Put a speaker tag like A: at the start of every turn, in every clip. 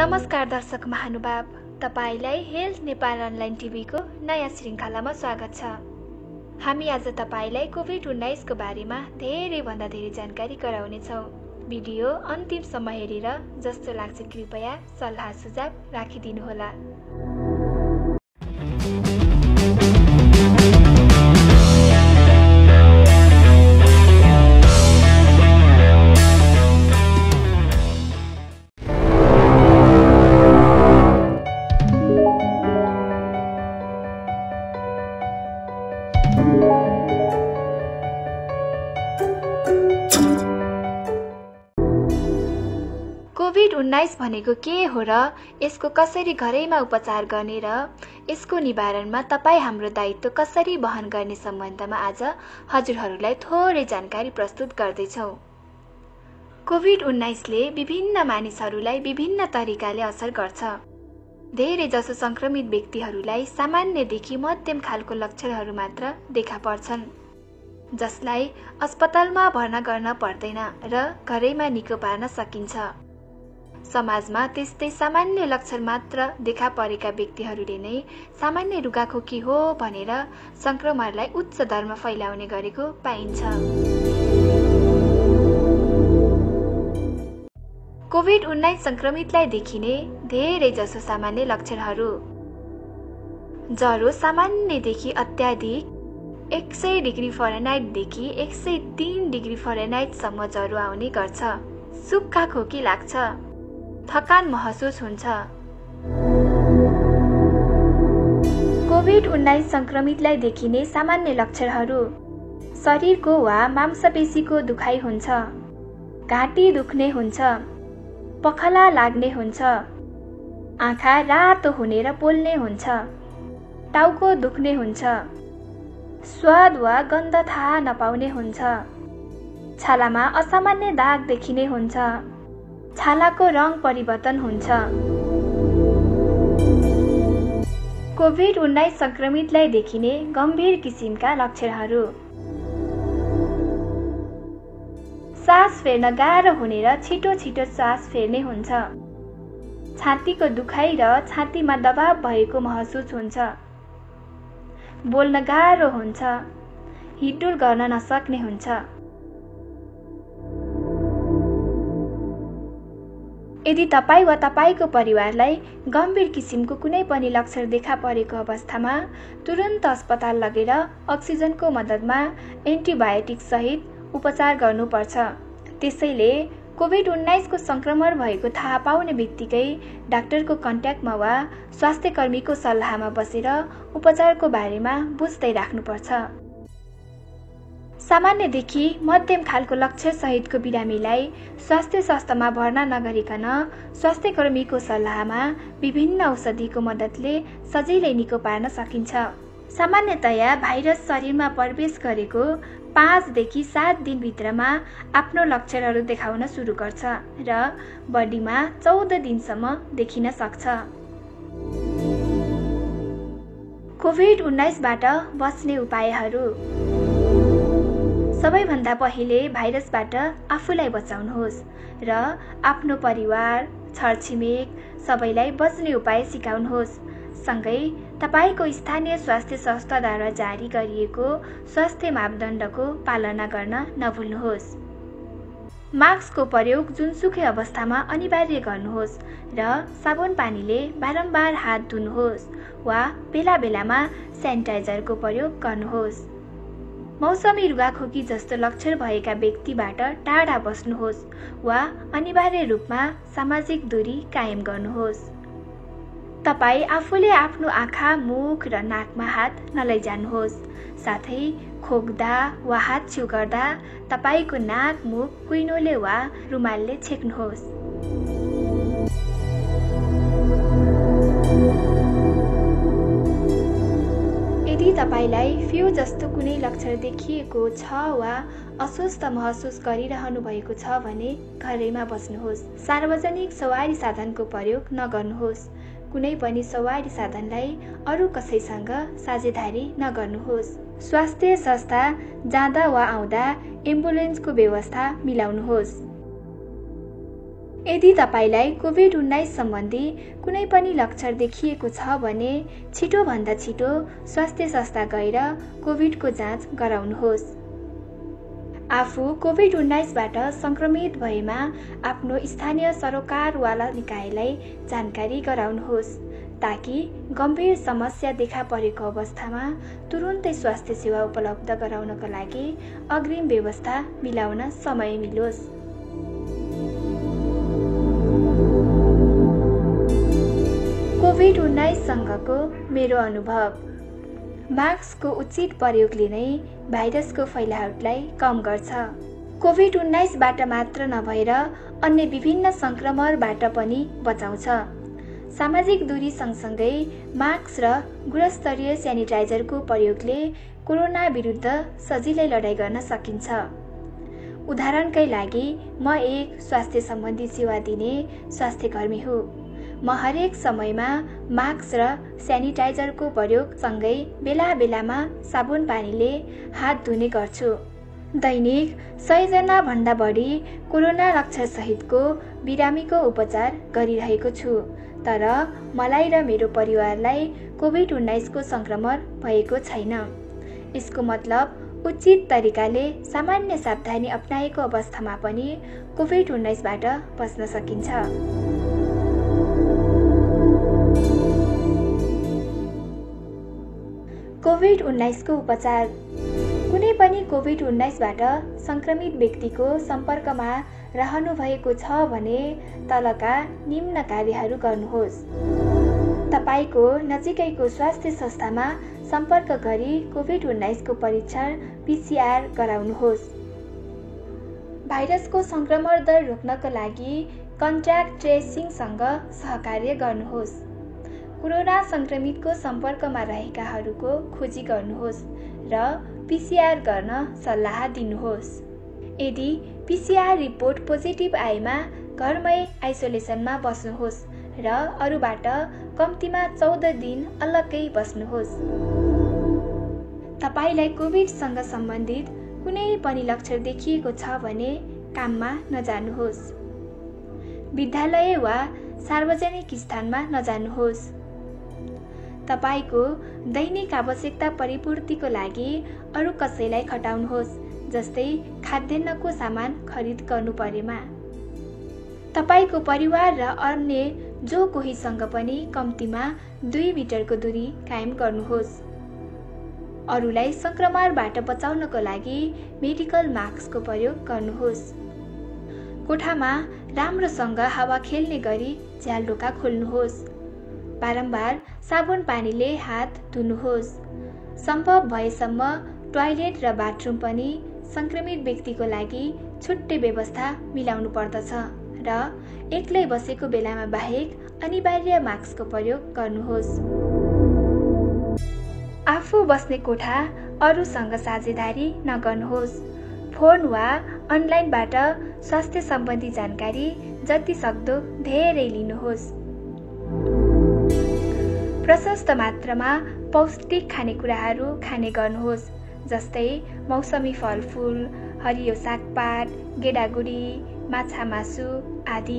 A: नमस्कार दर्शक महानुभाव तपाईँलाई हेल्थ नेपाल अनलाइन टिभीको नयाँ श्रृङ्खलामा स्वागत छ। हामी आज तपाईँलाई कोभिड उन्नाइसको बारेमा धेरैभन्दा धेरै जानकारी गराउनेछौँ। भिडियो अन्तिमसम्म हेरेर जस्तो लाग्छ कृपया सल्लाह सुझाव राखिदिनुहोला। कोभिड उन्नाइस भनेको के हो र यसको कसरी घरैमा उपचार गर्ने र यसको निवारणमा तपाईँ हाम्रो दायित्व कसरी वहन गर्ने सम्बन्धमा आज हजुरहरूलाई थोरै जानकारी प्रस्तुत गर्दैछौँ। कोभिड उन्नाइसले विभिन्न मानिसहरूलाई विभिन्न तरिकाले असर गर्छ। धेरै जसो सङ्क्रमित व्यक्तिहरूलाई सामान्यदेखि मध्यम खालको लक्षणहरू मात्र देखा पर्छन् जसलाई अस्पतालमा भर्ना गर्न पर्दैन र घरैमा निको पार्न सकिन्छ। समाजमा त्यस्तै सामान्य लक्षण मात्र देखा परेका व्यक्तिहरूले नै सामान्य रुगाखोकी हो भनेर सङ्क्रमणलाई उच्च दरमा फैलाउने गरेको पाइन्छ। कोभिड उन्नाइस सङ्क्रमितलाई देखिने धेरै जसो सामान्य लक्षणहरू। ज्वरो सामान्यदेखि अत्याधिक एक सय डिग्री फरेनाइटदेखि एक सय तिन डिग्री फरेनाइटसम्म ज्वरो आउने गर्छ। सुक्खा खोकी लाग्छ। थकान महसुस हुन्छ। कोभिड उन्नाइस सङ्क्रमितलाई देखिने सामान्य लक्षणहरू। शरीरको वा मांसपेशीको दुखाइ हुन्छ। घाँटी दुख्ने हुन्छ। पखला लाग्ने हुन्छ। आँखा रातो हुने र पोल्ने हुन्छ। टाउको दुख्ने हुन्छ। स्वाद वा गन्ध थाहा नपाउने हुन्छ। छालामा असामान्य दाग देखिने हुन्छ। छालाको रङ परिवर्तन हुन्छ। कोभिड उन्नाइस सङ्क्रमितलाई देखिने गम्भीर किसिमका लक्षणहरू। सास फेर्न गाह्रो हुने र छिटो छिटो सास फेर्ने हुन्छ। छातीको दुखाइ र छातीमा दबाव भएको महसुस हुन्छ। बोल्न गाह्रो हुन्छ। हिडुल गर्न नसक्ने हुन्छ। यदि तपाईँ वा तपाईँको परिवारलाई गम्भीर किसिमको कुनै पनि लक्षण देखा परेको अवस्थामा तुरन्त अस्पताल लगेर अक्सिजनको मद्दतमा एन्टिबायोटिक सहित उपचार गर्नुपर्छ। त्यसैले कोभिड उन्नाइसको सङ्क्रमण भएको थाहा पाउने बित्तिकै डाक्टरको कन्ट्याक्टमा वा स्वास्थ्य कर्मीको सल्लाहमा बसेर उपचारको बारेमा बुझ्दै राख्नुपर्छ। सामान्यदेखि मध्यम खालको लक्षण सहितको बिरामीलाई स्वास्थ्य संस्थामा भर्ना नगरिकन स्वास्थ्य कर्मीको सल्लाहमा विभिन्न औषधिको मद्दतले सजिलै निको पार्न सकिन्छ। सामान्यतया भाइरस शरीरमा प्रवेश गरेको पाँचदेखि सात दिनभित्रमा आफ्नो लक्षणहरू देखाउन सुरु गर्छ र बडीमा चौध दिनसम्म देखिन सक्छ। कोभिड उन्नाइसबाट बच्ने उपायहरू। सबैभन्दा पहिले भाइरसबाट आफूलाई बचाउनुहोस् र आफ्नो परिवार छरछिमेक सबैलाई बच्ने उपाय सिकाउनुहोस्। सँगै तपाईँको स्थानीय स्वास्थ्य संस्थाद्वारा जारी गरिएको स्वास्थ्य मापदण्डको पालना गर्न नभुल्नुहोस्। मास्कको प्रयोग जुनसुकै अवस्थामा अनिवार्य गर्नुहोस् र साबुन पानीले बारम्बार हात धुनुहोस् वा बेला बेलामा सेनिटाइजरको प्रयोग गर्नुहोस्। मौसमी रुगाखोकी जस्तो लक्षण भएका व्यक्तिबाट टाढा बस्नुहोस् वा अनिवार्य रूपमा सामाजिक दूरी कायम गर्नुहोस्। तपाईँ आफूले आफ्नो आँखा मुख र नाकमा हात नलैजानुहोस्। साथै खोक्दा वा हात छिउ गर्दा तपाईँको नाक मुख कुइनोले वा रुमालले छेक्नुहोस्। यदि तपाईँलाई फ्यू जस्तो कुनै लक्षण देखिएको छ वा अस्वस्थ महसुस गरिरहनु भएको छ भने घरैमा बस्नुहोस्। सार्वजनिक सवारी साधनको प्रयोग नगर्नुहोस्। कुनै पनि सवारी साधनलाई अरू कसैसँग साझेदारी नगर्नुहोस्। स्वास्थ्य संस्था जाँदा वा आउँदा एम्बुलेन्सको व्यवस्था मिलाउनुहोस्। यदि तपाईँलाई कोभिड उन्नाइस सम्बन्धी कुनै पनि लक्षण देखिएको छ भने छिटोभन्दा छिटो स्वास्थ्य संस्था गएर कोभिडको जाँच गराउनुहोस्। आफू कोभिड उन्नाइसबाट सङ्क्रमित भएमा आफ्नो स्थानीय सरोकारवाला निकायलाई जानकारी गराउनुहोस् ताकि गम्भीर समस्या देखा परेको अवस्थामा तुरुन्तै स्वास्थ्य सेवा उपलब्ध गराउनका लागि अग्रिम व्यवस्था मिलाउन समय मिलोस्। कोभिड उन्नाइससँगको मेरो अनुभव। मास्कको उचित प्रयोगले नै भाइरसको फैलावटलाई कम गर्छ। कोभिड उन्नाइसबाट मात्र नभएर अन्य विभिन्न सङ्क्रमणबाट पनि बचाउँछ। सामाजिक दूरी सँगसँगै मास्क र गुणस्तरीय सेनिटाइजरको प्रयोगले कोरोना विरुद्ध सजिलै लडाइँ गर्न सकिन्छ। उदाहरणकै लागि म एक स्वास्थ्य सम्बन्धी सेवा दिने स्वास्थ्य कर्मी हुँ। म हरेक समयमा मास्क र सेनिटाइजरको प्रयोगसँगै बेला बेलामा साबुन पानीले हात धुने गर्छु। दैनिक सयजना भन्दा बढी कोरोना लक्षणसहितको बिरामीको उपचार गरिरहेको छु। तर मलाई र मेरो परिवारलाई कोभिड उन्नाइसको सङ्क्रमण भएको छैन। यसको मतलब उचित तरिकाले सामान्य सावधानी अप्नाएको अवस्थामा पनि कोभिड उन्नाइसबाट बच्न सकिन्छ। कोभिड उन्नाइसको उपचार। कुनै पनि कोभिड उन्नाइसबाट सङ्क्रमित व्यक्तिको सम्पर्कमा रहनुभएको छ भने तलका निम्न कार्यहरू गर्नुहोस्। तपाईँको नजिकैको स्वास्थ्य संस्थामा सम्पर्क गरी कोभिड उन्नाइसको परीक्षण पिसिआर गराउनुहोस्। भाइरसको सङ्क्रमण दर रोक्नको लागि कन्ट्याक्ट ट्रेसिङसँग सहकार्य गर्नुहोस्। कोरोना सङ्क्रमितको सम्पर्कमा रहेकाहरूको खोजी गर्नुहोस् र पिसिआर गर्न सल्लाह दिनुहोस्। यदि पिसिआर रिपोर्ट पोजिटिभ आएमा घरमै आइसोलेसनमा बस्नुहोस् र अरूबाट कम्तीमा चौध दिन अलग्गै बस्नुहोस्। तपाईँलाई कोभिडसँग सम्बन्धित कुनै पनि लक्षण देखिएको छ भने काममा नजानुहोस्। विद्यालय वा सार्वजनिक स्थानमा नजानुहोस्। तपाईँको दैनिक आवश्यकता परिपूर्तिको लागि अरू कसैलाई खटाउनुहोस् जस्तै खाद्यान्नको सामान खरिद गर्नु परेमा। तपाईँको परिवार र अन्य जो कोहीसँग पनि कम्तीमा दुई मिटरको दूरी कायम गर्नुहोस्। अरूलाई सङ्क्रमणबाट बचाउनको लागि मेडिकल मास्कको प्रयोग गर्नुहोस्। कोठामा राम्रोसँग हावा खेल्ने गरी झ्याल खोल्नुहोस्। बारम्बार साबुन पानीले हात धुनुहोस्। सम्भव भएसम्म टोयलेट र बाथरुम पनि सङ्क्रमित व्यक्तिको लागि छुट्टै व्यवस्था मिलाउनु पर्दछ र एक्लै बसेको बेलामा बाहेक अनिवार्य मास्कको प्रयोग गर्नुहोस्। आफू बस्ने कोठा अरूसँग साझेदारी नगर्नुहोस्। फोन वा अनलाइनबाट स्वास्थ्य सम्बन्धी जानकारी जति सक्दो धेरै लिनुहोस्। प्रशस्त मात्रामा पौष्टिक खानेकुराहरू खाने गर्नुहोस् जस्तै मौसमी फलफुल हरियो सागपात गेडागुडी माछा मासु आदि।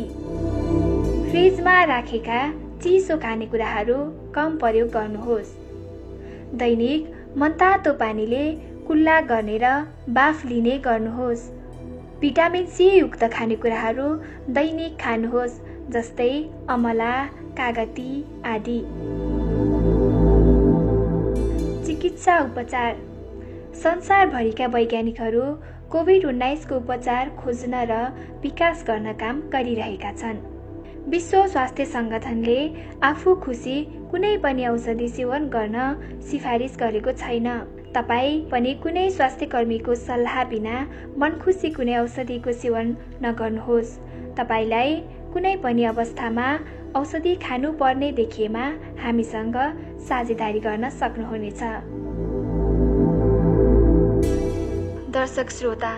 A: फ्रिजमा राखेका चिसो खानेकुराहरू कम प्रयोग गर्नुहोस्। दैनिक मनतातो पानीले कुल्ला गर्ने र बाफ लिने गर्नुहोस्। भिटामिन सी युक्त खानेकुराहरू दैनिक खानुहोस् जस्तै अमला कागती आदि। चिकित्सा उपचार। संसारभरिका वैज्ञानिकहरू कोभिड उन्नाइसको उपचार खोज्न र विकास गर्न काम गरिरहेका छन्। विश्व स्वास्थ्य सङ्गठनले आफू खुसी कुनै पनि औषधि सेवन गर्न सिफारिस गरेको छैन। तपाईँ पनि कुनै स्वास्थ्य कर्मीको सल्लाह बिना मन खुसी कुनै औषधिको सेवन नगर्नुहोस्। तपाईँलाई कुनै पनि अवस्थामा औषधि खानुपर्ने देखिएमा हामीसँग साझेदारी गर्न सक्नुहुनेछ। दर्शक श्रोता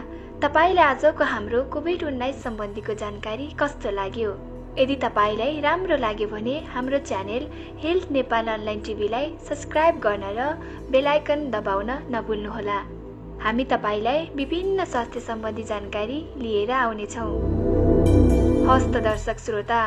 A: तपाईँलाई आजको हाम्रो कोभिड उन्नाइस सम्बन्धीको जानकारी कस्तो लाग्यो? यदि तपाईँलाई राम्रो लाग्यो भने हाम्रो च्यानल हेल्थ नेपाल अनलाइन टिभीलाई सब्सक्राइब गर्न र बेलायकन दबाउन नभुल्नुहोला। हामी तपाईँलाई विभिन्न स्वास्थ्य सम्बन्धी जानकारी लिएर आउनेछौँ। हस्त दर्शक श्रोता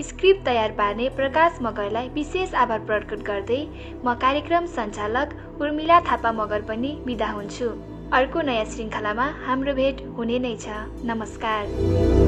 A: स्क्रिप्ट तयार पार्ने प्रकाश मगरलाई विशेष आभार प्रकट गर्दै म कार्यक्रम सञ्चालक उर्मिला थापा मगर पनि बिदा हुन्छु। अर्को नयाँ श्रृङ्खलामा हाम्रो भेट हुने नै छ। नमस्कार।